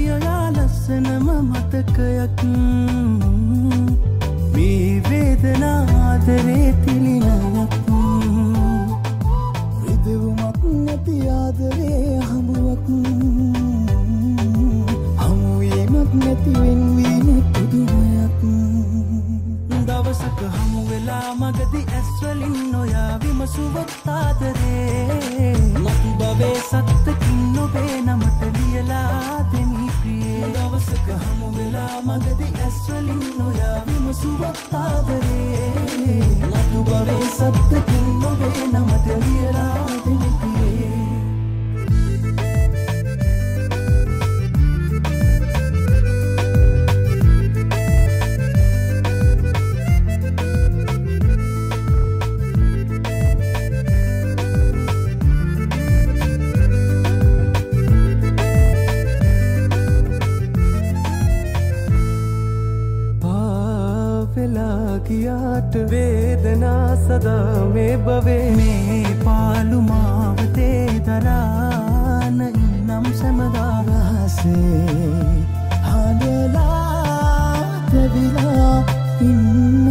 මත්තයි ඔයා ලස්සනම මතකයක්. මේ වේදනාදරේ තිලිනයක් රිදවුමක් නැති ආදරේ හමුවක්. හමුවීමක් නැතිවෙන්වීම පුදුමයක්. දවසක හමු වෙලා මගදි ඇස්වලින් නොයා විමසුවත් ආදරේ. මතු බවේ සත්තකින් නොයා පාවෙලා ගියාට වේදනා සදා මේ බවේ මේ පාලුමාවතේ දරාන ඉන්නම් සැමදාවාසේ හඩලා තැවිලා ඉන්නම්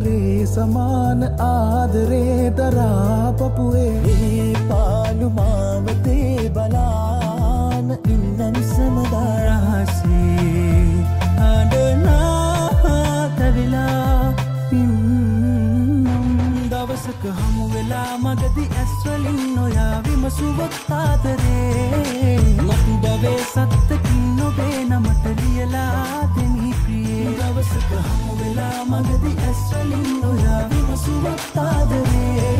සාගරේ සමාන ආදරේ දරාපපුේ ඒ පාලුමාවතේ බලාන ඉන්නන් සමදාරහසේ අඩනා තැවිලා ඉන්නම් දවසක හමු වෙලා මගදි ඇස්වලින් නොයා විමසුවත් ආදරේ නොයාවින සුවත්තාදරේ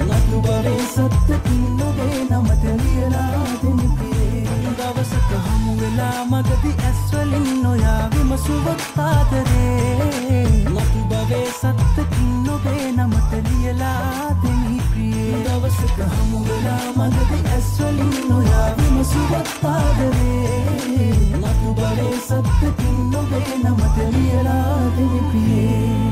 නතු බවේ සත්තකින් නොදේ නමට ලියලා දෙනකේ දවසක හමුවෙලා මගදි ඇස්වලින් නොයාවිම සුවත්තාදරේ නතු බවේ සත්තකින් නොදේ නමට ලියලා දෙනි ප්‍රිය දවසක හමුවෙලා මගදි ඇස්වලින් නොයාවිම සුවත්තාදරේ නතු බවේ සත්තකින් නොදේ නමට ලියලා දෙනි ප්‍රියේ